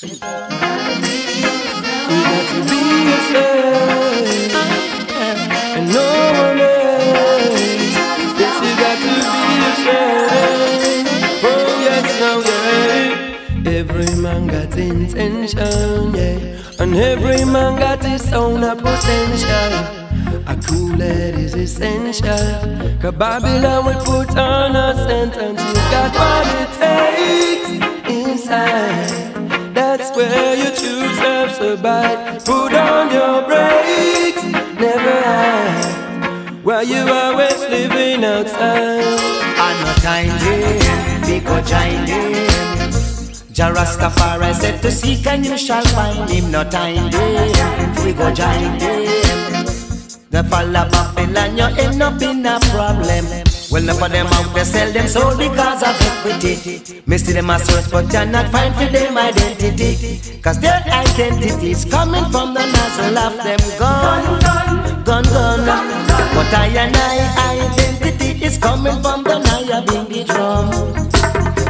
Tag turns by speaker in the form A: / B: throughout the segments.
A: You got to be yourself and no one else. Yes, you got to be yourself. Oh yes, now yeah. Every man got intention, yeah, and every man got his own potential. A cool head is essential. Cause Babylon will put on a sentence. You got what it takes inside. Choose to survive. Put on your brakes, never hide. While you always living outside.
B: I'm not time them, we go join them. Jah Rastafari said to seek and you shall find him. No them, we go join them. The fall of Babylon, you end up in a problem. Well, enough of them out there sell them soul because of equity. Me see them a search, but cannot find for them identity. Cause their identity is coming from the nozzle of them gun, gun, gun, gun. But I and I identity is coming from the Nyabinghi drum.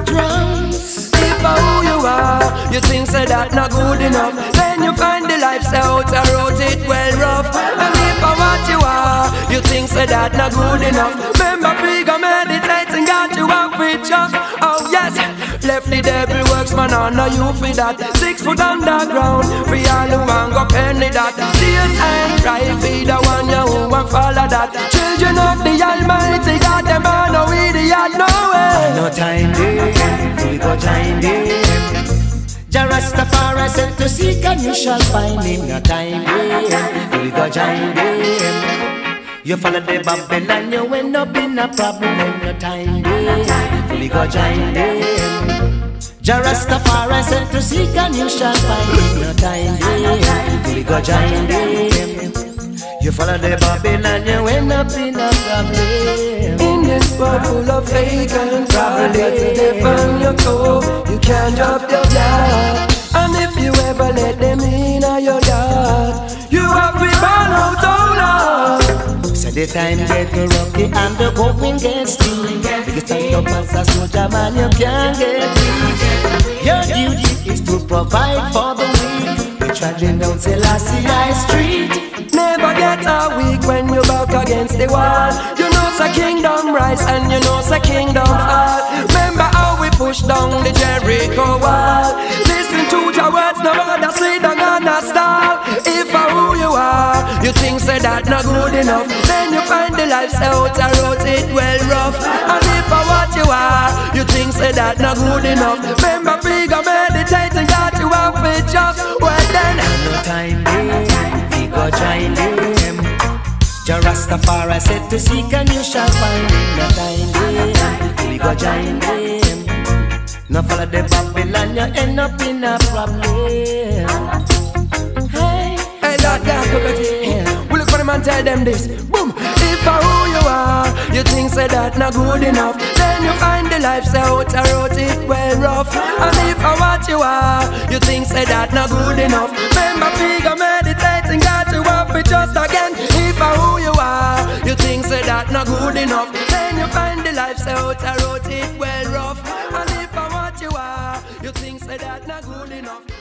B: Drums.
A: If for who you are, you think say that not good enough. Then you find the lifestyle out and wrote it well rough. And if for what you are, you think say that not good enough. Left the devil works man on no you for that. Six foot underground, free all who want go penny that. Tears and cry for the one you who want follow that. Children of the Almighty God, them are no idiot, no way.
B: No time them, we go join them. Jah Rastafari said to seek and you shall find him. No time them, we go join them. You follow the Babylon, you end up in a problem. No time them, we go join them. Jah Rastafari said to seek and you shall find. No time them, we go join them. You follow the Babylon, you end up in a problem.
A: In this world full of fake and fraud, got to on your toe. You can't drop your guard. And if you ever let them in your yard, you have to burn out all out.
B: So the time get rocky and the going gets steep. Because stand up as a soldier man, you can't get weak. Your duty is to provide for the weak. We trudging down Selassie Street.
A: Never get a weak when you back against the wall. You know, it's a kingdom rise and you know, it's a kingdom fall. Remember how we push down the Jericho wall. Listen to your words, no matter say don't understand. If I who you are, you think say that not good enough. Then you find the lifestyle out, I wrote it well rough. You think say that not good enough. Remember, figure meditating, got you out with just well then.
B: No time we go join them. Jah Rastafari said to seek and you shall find him. No time we go join them. No follow the Babylon, you end up in a problem. Hey,
A: Hey, Lord God, look at it. We look for them and tell them this. Boom. If I who you are, you think say that not good enough. Then you find the lifestyle out, oh, I wrote it well rough. And if I what you are, you think say that not good enough. Remember, figure meditating, got you up it just again. If I who you are, you think say that not good enough. Then you find the lifestyle out, oh, I wrote it well rough. And if I what you are, you think say that not good enough.